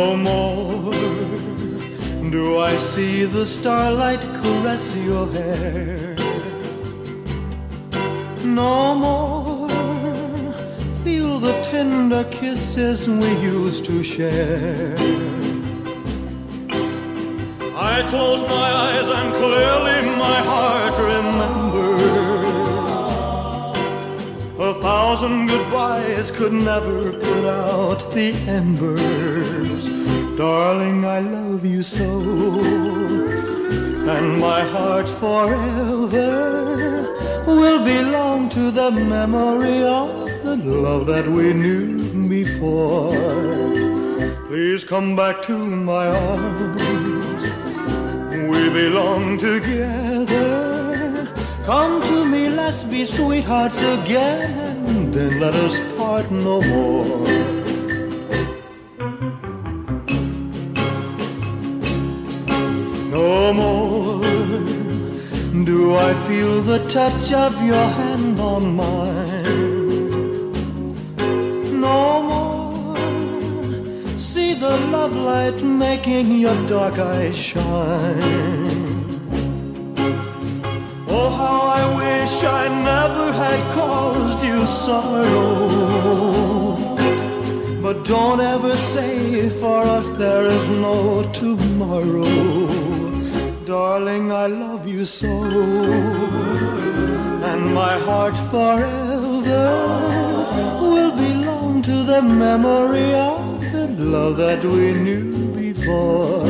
No more do I see the starlight caress your hair. No more feel the tender kisses we used to share. I close my eyes and clearly my heart thousand goodbyes could never put out the embers. Darling, I love you so. And my heart forever will belong to the memory of the love that we knew before. Please come back to my arms. We belong together. Come to me, let's be sweethearts again. Then let us part no more. No more do I feel the touch of your hand on mine. No more see the love light making your dark eyes shine. Wish I never had caused you sorrow. But don't ever say for us there is no tomorrow. Darling, I love you so. And my heart forever will belong to the memory of the love that we knew before.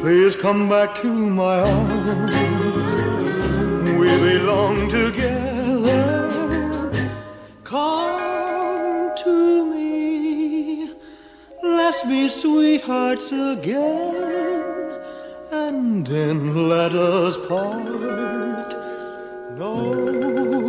Please come back to my arms. Together. Come to me. Let's be sweethearts again. And then let us part. No